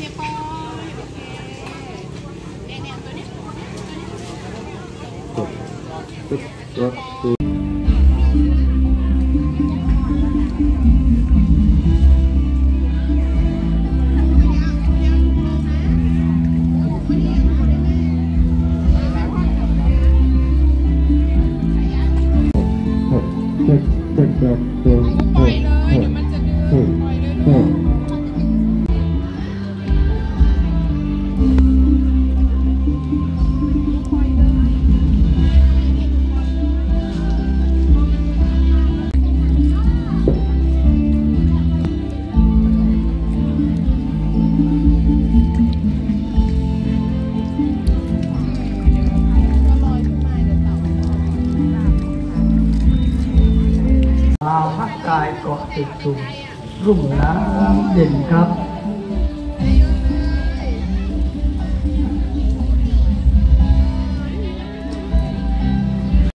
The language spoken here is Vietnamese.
Tuh. Check, check, check. กกายเกาะติดตุ่มรุ่งน้ำเด่นครับ